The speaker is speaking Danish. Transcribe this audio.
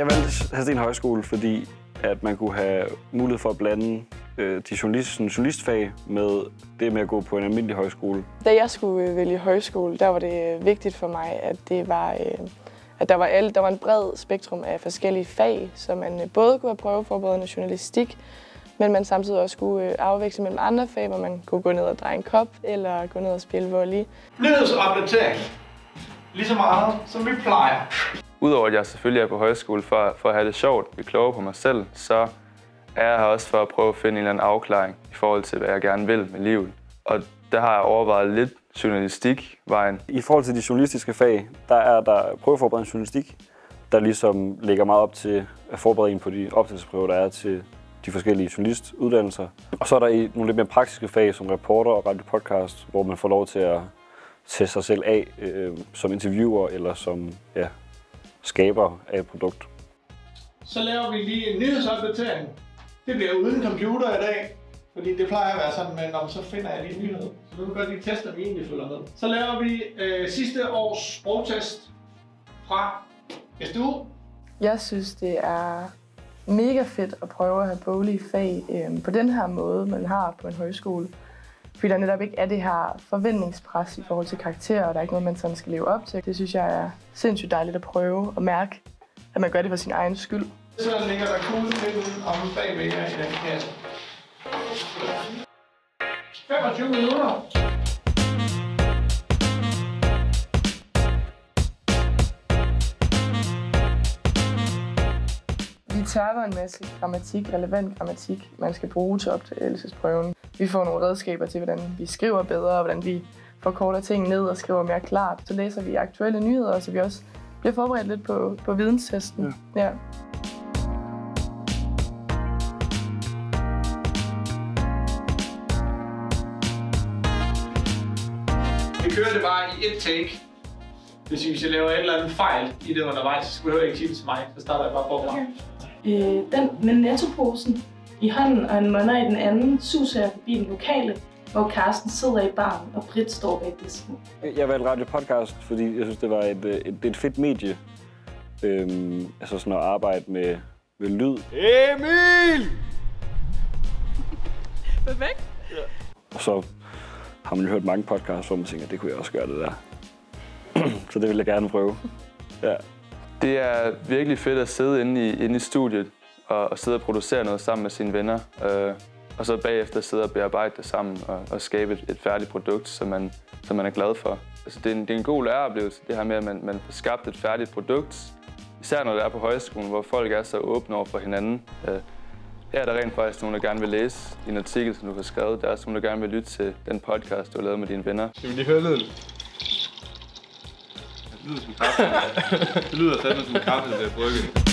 Jeg valgte Hadsten Højskole, fordi at man kunne have mulighed for at blande øh, de journalist, journalistfag med det med at gå på en almindelig højskole. Da jeg skulle øh, vælge højskole, der var det øh, vigtigt for mig, at det var, øh, at der var, alle, der var en bred spektrum af forskellige fag, så man både kunne have prøveforberedende journalistik, men man samtidig også skulle afveksle mellem andre fag, hvor man kunne gå ned og dreje en kop, eller gå ned og spille volley. Nyhedsopdatering. Lige så meget, som vi plejer. Udover at jeg selvfølgelig er på højskole for, for at have det sjovt, blive klogere på mig selv, så er jeg her også for at prøve at finde en eller anden afklaring i forhold til, hvad jeg gerne vil med livet. Og der har jeg overvejet lidt journalistik-vejen. I forhold til de journalistiske fag, der er der prøveforberedende journalistik, der ligesom lægger meget op til at forberede en på de optagelsesprøver, der er til de forskellige journalistuddannelser. Og så er der nogle lidt mere praktiske fag, som reporter og radiopodcast, hvor man får lov til at teste sig selv af øh, som interviewer eller som ja, skaber af et produkt. Så laver vi lige en nyhedsopdatering. Det bliver uden computer i dag, fordi det plejer at være sådan, men om så finder jeg lige en nyhed. Så nu kan vi godt lige teste, om I egentlig følger med. Så laver vi øh, sidste års sprogtest fra SDU. Jeg synes, det er mega fedt at prøve at have boglige fag øh, på den her måde, man har på en højskole. Fordi der netop ikke er det her forventningspres i forhold til karakterer, og der er ikke noget, man sådan skal leve op til. Det synes jeg er sindssygt dejligt at prøve og mærke, at man gør det for sin egen skyld. Så ligger der kuglepinde om bagved jer i den kasse. 25 minutter. Vi tærper en masse grammatik, relevant grammatik, man skal bruge til optagelsesprøven. Vi får nogle redskaber til, hvordan vi skriver bedre, og hvordan vi forkorter ting ned og skriver mere klart. Så læser vi aktuelle nyheder, så vi også bliver forberedt lidt på, på videnstesten. Ja. ja. Vi kører det bare i et take. Hvis, hvis jeg laver et eller andet fejl i det undervejs, så behøver jeg ikke sige det til mig. Så starter jeg bare forfra. Okay. Øh, den med nettoposen i hånden og en måned i den anden, suser jeg forbi den lokale, hvor Carsten sidder i baren, og Britt står bag disken. Jeg valgte Radio Podcast, fordi jeg synes, det var et, et, et, et fedt medie. Øhm, altså sådan at arbejde med, med lyd. Emil! Perfekt. Ja. Og så har man jo hørt mange podcasts, hvor man tænker, det kunne jeg også gøre det der. så det vil jeg gerne prøve. Ja. Det er virkelig fedt at sidde inde i, inde i studiet og, og sidde og producere noget sammen med sine venner. Øh, og så bagefter sidde og bearbejde det sammen og, og skabe et, et færdigt produkt, som man, som man er glad for. Altså, det, er en, det er en god læreoplevelse, det her med, at man, man får skabt et færdigt produkt. Især når det er på højskolen, hvor folk er så åbne over for hinanden. Øh, her er der rent faktisk nogen, der gerne vil læse din artikel, som du har skrevet. Der er også nogen, der gerne vil lytte til den podcast, du har lavet med dine venner. Skal vi lige høre lyden? Det lyder som kaffe. det lyder fandme som kaffe, der er brygget.